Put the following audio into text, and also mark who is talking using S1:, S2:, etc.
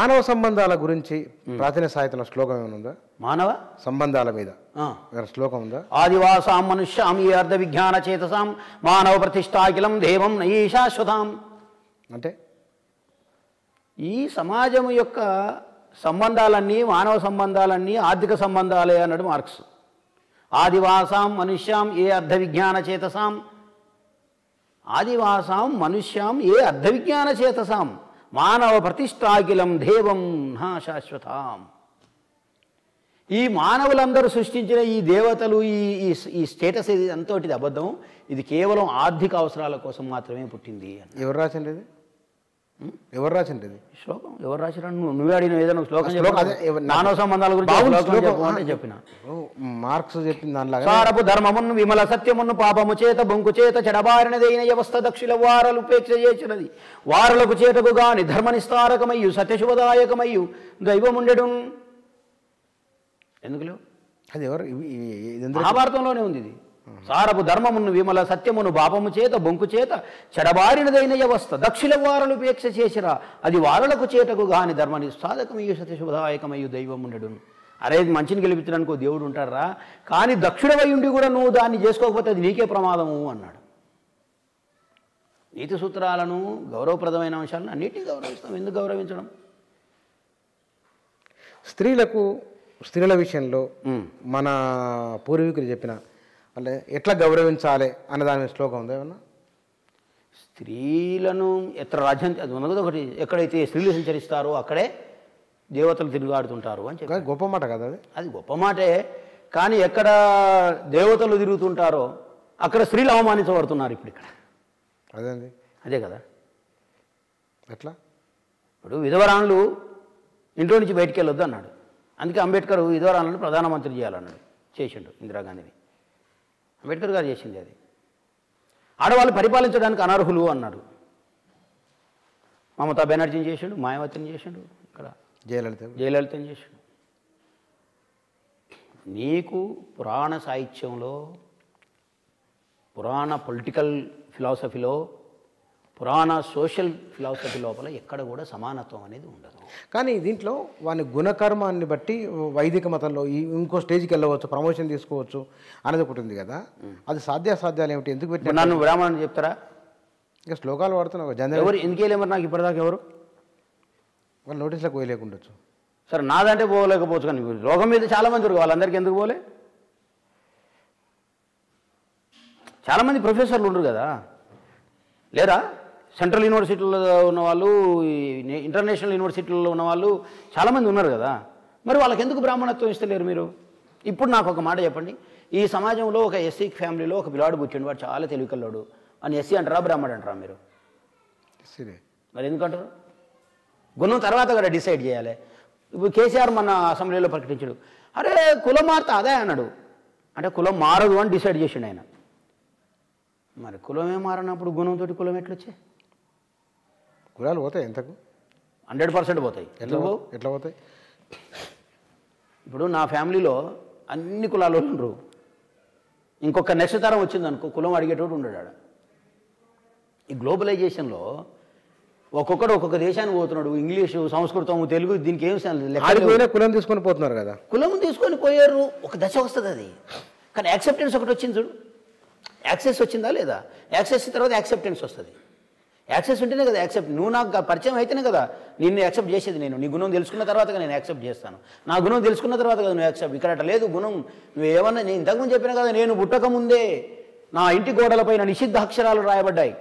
S1: మానవ సంబంధాల గురించి ప్రాచీన సాహిత్యంలో శ్లోకం ఏమైనా ఉందా?
S2: మానవ?
S1: సంబంధాల మీద. శ్లోకం ఉందా?
S2: ఆదివాసాం మనుష్యాం ఈ అర్ధ విజ్ఞాన చేతసాం మానవ ప్రతిష్టాకిలం దేవం నయీ శాశ్వతాం.
S1: అంటే?
S2: ఈ సమాజం యొక్క సంబంధాలన్నీ మానవ సంబంధాలన్నీ ఆర్థిక సంబంధాలే అన్నాడు మార్క్స్. ఆదివాసాం మనుష్యాం ఏ అర్ధ విజ్ఞాన చేతసాం. ఆదివాసాం మనుష్యాం ఏ అర్ధ విజ్ఞాన చేతసాం. మానవ ప్రతిష్టాకిలం దేవం నా శాశ్వతాం. ఈ మానవులందరూ సృష్టించిన ఈ దేవతలు ఈ ఈ ఈ స్టేటస్ ఇది అంతటిది అబద్ధం. ఇది కేవలం ఆర్థిక అవసరాల కోసం మాత్రమే పుట్టింది
S1: ఎవరు రాసిండేది ఎవరు రాసింది ఇది
S2: ఈ శ్లోకం ఎవరు రాసిరా నువ్వు అడిగిన ఏదైనా శ్లోకం.
S1: అదే,
S2: మానవ సంబంధాల గురించి చెప్పిన.
S1: మార్క్స్ చెప్పిన దానిలాగా
S2: సారపు ధర్మమును విమల సత్యమును పాపము చేత బొంకు చేత చెడబారినదైన వ్యవస్థ దక్షిణ వారలు ఉపేక్ష చేసినది వారలకు చేతకు గాని ధర్మనిస్తారకమయ్యు సత్యశుభదాయకమయ్యు దైవముండెడు ఎందుకు లేవు
S1: అది ఎవరు?
S2: మహాభారతంలోనే ఉంది ఇది. సారపు ధర్మమును విమల సత్యమును పాపము చేత బొంకు చేత చెడబారినదైన వ్యవస్థ దక్షిణ వారలు ఉపేక్ష చేసిరా. అది వారలకు చేతకు గాని ధర్మని సాధకమయ్యు సత్యశుభదాయకమయ్యు దైవముండెడు అరే మంచిని గెలిపించడానికి దేవుడు ఉంటారా కానీ దక్షిణ ఉండి కూడా నువ్వు దాన్ని చేసుకోకపోతే అది నీకే ప్రమాదము అన్నాడు. నీతి సూత్రాలను గౌరవప్రదమైన అంశాలను అన్నిటినీ గౌరవిస్తాం. ఎందుకు గౌరవించడం?
S1: స్త్రీలకు స్త్రీల విషయంలో. మన పూర్వీకులు చెప్పిన అంటే ఎట్లా గౌరవించాలి అనే దాని శ్లోకం ఉందా ఏమన్నా?
S2: స్త్రీలను ఎత్ర రాజ్యం అది ఉన్నది ఒకటి. ఎక్కడైతే స్త్రీలు సంచరిస్తారో అక్కడే దేవతలు తిరుగులాడుతుంటారు అని చెప్పి
S1: గొప్ప మాట కదా అది.
S2: అది గొప్ప మాటే. కానీ ఎక్కడ దేవతలు తిరుగుతుంటారో అక్కడ స్త్రీలు అవమానించబడుతున్నారు ఇప్పుడు ఇక్కడ.
S1: అదేంది?
S2: అదే కదా.
S1: ఎట్లా?
S2: ఇప్పుడు విధవరాణులు ఇంట్లో నుంచి బయటికి వెళ్ళొద్దు అన్నాడు. అందుకే అంబేద్కర్ విధవరాణులను ప్రధానమంత్రి చేయాలన్నాడు. చేసిండు ఇందిరాగాంధీని. అంబేద్కర్ గారు చేసింది అది. ఆడవాళ్ళు పరిపాలించడానికి అనర్హులు అన్నాడు మమతా బెనర్జీని చేసిండు మాయావతిని చేసిండు ఇక్కడ
S1: జయలలిత.
S2: జయలలితని చేసిండు. నీకు పురాణ సాహిత్యంలో పురాణ పొలిటికల్ ఫిలాసఫీలో పురాణ సోషల్ ఫిలాసఫీ లోపల ఎక్కడ కూడా సమానత్వం అనేది ఉండదు.
S1: కానీ దీంట్లో వాని గుణకర్మాన్ని బట్టి వైదిక మతంలో ఇంకో స్టేజ్కి వెళ్ళవచ్చు ప్రమోషన్ తీసుకోవచ్చు అనేది ఒకటి ఉంది కదా. అది సాధ్యాసాధ్యాలు ఏమిటి? ఎందుకు పెట్టిన
S2: నన్ను బ్రాహ్మణుని చెప్తారా?
S1: ఇంకా శ్లోకాలు వాడుతున్నావు జనరల్
S2: ఎవరు? ఎందుకు వెళ్ళేమరు నాకు ఇప్పటిదాకా ఎవరు?
S1: వాళ్ళు నోటీసులకు పోయలేకుండొచ్చు.
S2: సరే నాదంటే పోలేకపోవచ్చు కానీ రోగం మీద చాలా మంది ఉన్నారు. వాళ్ళందరికీ ఎందుకు పోలే? చాలామంది ప్రొఫెసర్లు ఉండరు కదా. లేరా సెంట్రల్ యూనివర్సిటీలో ఉన్న వాళ్ళు ఇంటర్నేషనల్ యూనివర్సిటీల్లో ఉన్న వాళ్ళు చాలామంది ఉన్నారు కదా. మరి వాళ్ళకి ఎందుకు బ్రాహ్మణత్వం ఇస్తలేరు మీరు? ఇప్పుడు నాకు ఒక మాట చెప్పండి. ఈ సమాజంలో ఒక ఎస్సీ ఫ్యామిలీలో ఒక పిల్లాడు పుట్టిండు వాడు చాలా తెలివికల్లాడు. అని ఎస్సీ అంటారా బ్రాహ్మణ్ అంటారా మీరు?
S1: సరే
S2: మరి ఎందుకంటారు? గుణం తర్వాత కూడా డిసైడ్ చేయాలి. ఇప్పుడు కేసీఆర్ మన అసెంబ్లీలో ప్రకటించాడు. అరే కులం మారుతా అదే అన్నాడు. అంటే కులం మారదు అని డిసైడ్ చేసిండు ఆయన. మరి కులమే మారినప్పుడు గుణంతో కులం ఎట్లొచ్చే
S1: కులాలు పోతాయి ఎంతకు?
S2: హండ్రెడ్ పర్సెంట్ పోతాయి.
S1: ఎట్లా ఎట్లా పోతాయి?
S2: ఇప్పుడు నా ఫ్యామిలీలో అన్ని కులాలు ఉండరు. ఇంకొక నెక్స్ట్ తరం వచ్చింది అనుకో కులం అడిగేటోడు ఉండడు ఆడ. ఈ గ్లోబలైజేషన్లో ఒక్కొక్కడు ఒక్కొక్క దేశానికి పోతున్నాడు. ఇంగ్లీషు సంస్కృతం తెలుగు దీనికి ఏం
S1: కులం తీసుకొని పోతున్నారు కదా.
S2: కులం తీసుకొని పోయారు. ఒక దశ వస్తుంది అది. కానీ యాక్సెప్టెన్స్ ఒకటి వచ్చింది చూడు. యాక్సెస్ వచ్చిందా లేదా? యాక్సెస్ తర్వాత యాక్సెప్టెన్స్ వస్తుంది. యాక్సెస్ ఉంటేనే కదా యాక్సెప్ట్. నువ్వు నాకు పరిచయం అయితేనే కదా నిన్ను యాక్సెప్ట్ చేసేది నేను. నీ గుణం తెలుసుకున్న తర్వాత నేను యాక్సెప్ట్ చేస్తాను. నా గుణం తెలుసుకున్న తర్వాత కదా నువ్వు యాక్సెప్ట్. ఇక్కడ అట్లా లేదు గుణం. నువ్వు ఏమన్నా నేను ఇంతకుముందు చెప్పినా కదా నేను పుట్టకముందే నా ఇంటి గోడలపైన నిషిద్ధ అక్షరాలు రాయబడ్డాయి.